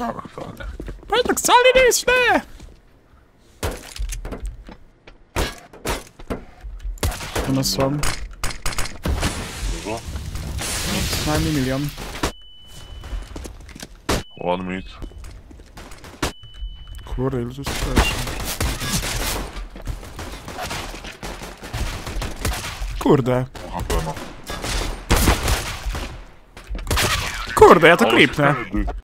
Patrick, солиди сюда! У нас с. С нами миллион. One meat. Курил здесь Kurde. Kurde, ja to klipnę.